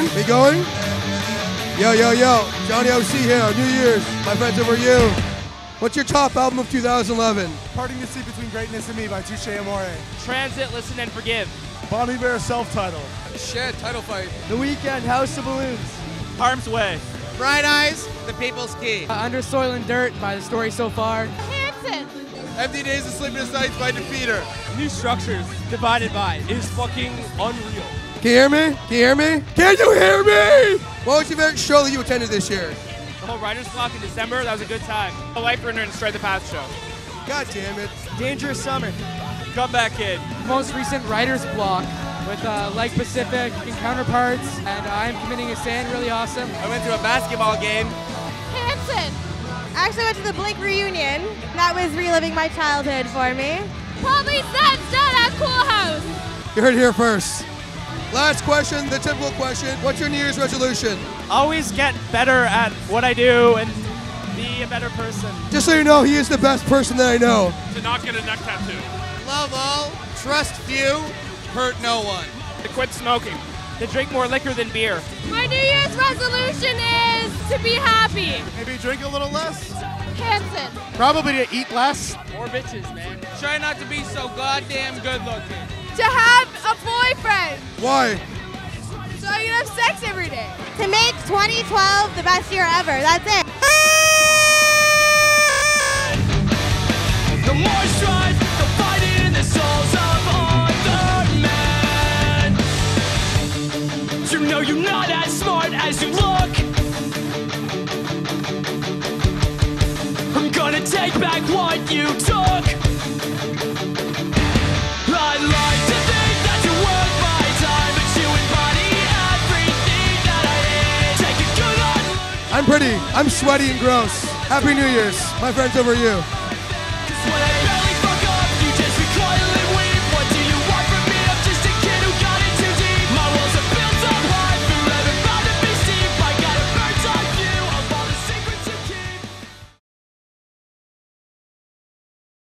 We going? Yo, yo, yo. Jonny OC here. New Year's. My friends over you. What's your top album of 2011? Parting the Sea Between Greatness and Me by Touche Amore. Transit, Listen and Forgive. Bon Iver self-titled. Shed, title fight. The Weekend, House of Balloons. Harm's Way. Bright Eyes, The People's Key. Uh, Under Soil and Dirt by The Story So Far. Hanson. Empty Days of Sleepless Nights by Defeater. New Structures, Divided by, is fucking unreal. Can you hear me? Can you hear me? Can you hear me? What was your favorite show that you attended this year? The whole writer's block in December, that was a good time. The Liferuiner and Straight the Path show. God damn it. Dangerous Summer. Comeback Kid. Most recent writer's block with uh, Like Pacific and Counterparts, and uh, I'm Committing a Sin, really awesome. I went to a basketball game. Hanson. I actually went to the Blink reunion. That was reliving my childhood for me. Probably Seth's done at Cool House. You heard here first. Last question, the typical question. What's your New Year's resolution? Always get better at what I do and be a better person. Just so you know, he is the best person that I know. To not get a neck tattoo. Love all, trust few, hurt no one. To quit smoking. To drink more liquor than beer. My New Year's resolution is to be happy. Maybe drink a little less. Hanson. Probably to eat less. More bitches, man. Try not to be so goddamn good looking. To have a boyfriend. Why? So I can have sex every day. To make 2012 the best year ever. That's it. The more strife, the fight in the souls of other men. You know you're not as smart as you look. I'm gonna take back what you took. I'm pretty. I'm sweaty and gross. Happy New Year's. My friends over you.